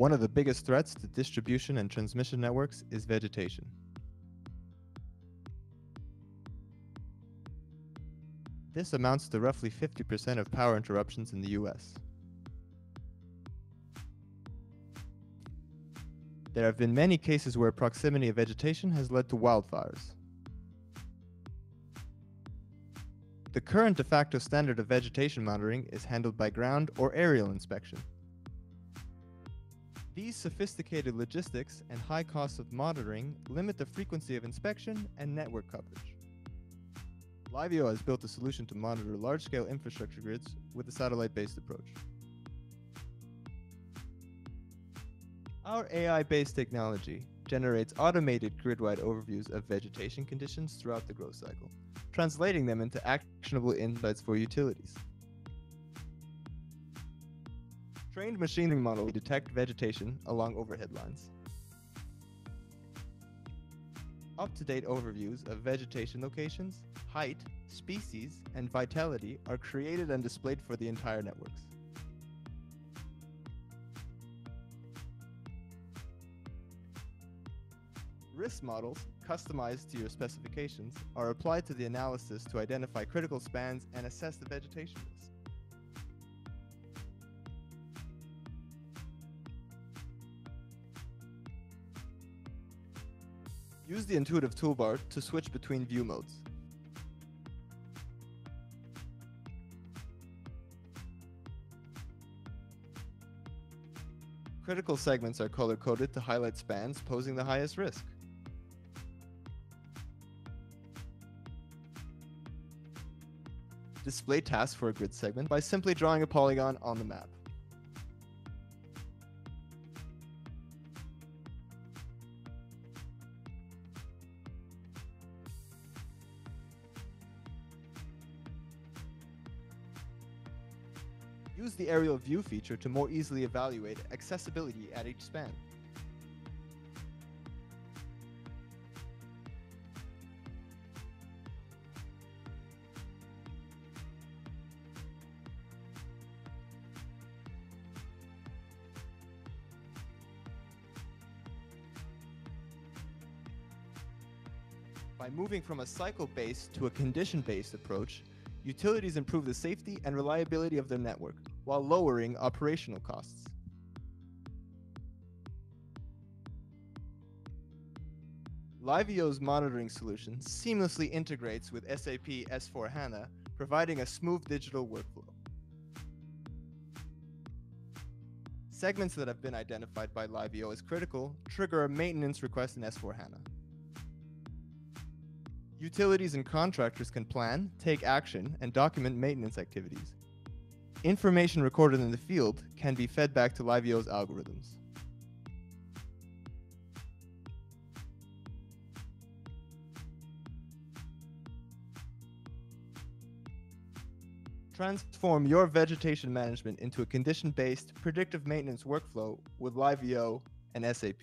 One of the biggest threats to distribution and transmission networks is vegetation. This amounts to roughly 50% of power interruptions in the US. There have been many cases where proximity of vegetation has led to wildfires. The current de facto standard of vegetation monitoring is handled by ground or aerial inspection. These sophisticated logistics and high costs of monitoring limit the frequency of inspection and network coverage. LiveEO has built a solution to monitor large-scale infrastructure grids with a satellite-based approach. Our AI-based technology generates automated grid-wide overviews of vegetation conditions throughout the growth cycle, translating them into actionable insights for utilities. Trained machine learning models detect vegetation along overhead lines. Up-to-date overviews of vegetation locations, height, species, and vitality are created and displayed for the entire networks. Risk models, customized to your specifications, are applied to the analysis to identify critical spans and assess the vegetation risk. Use the intuitive toolbar to switch between view modes. Critical segments are color-coded to highlight spans posing the highest risk. Display tasks for a grid segment by simply drawing a polygon on the map. Use the aerial view feature to more easily evaluate accessibility at each span. By moving from a cycle-based to a condition-based approach, utilities improve the safety and reliability of their network while lowering operational costs. LiveEO's monitoring solution seamlessly integrates with SAP S4HANA, providing a smooth digital workflow. Segments that have been identified by LiveEO as critical trigger a maintenance request in S4HANA. Utilities and contractors can plan, take action, and document maintenance activities. Information recorded in the field can be fed back to LiveEO's algorithms. Transform your vegetation management into a condition-based predictive maintenance workflow with LiveEO and SAP.